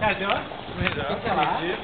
Melhor? Melhor, sei lá.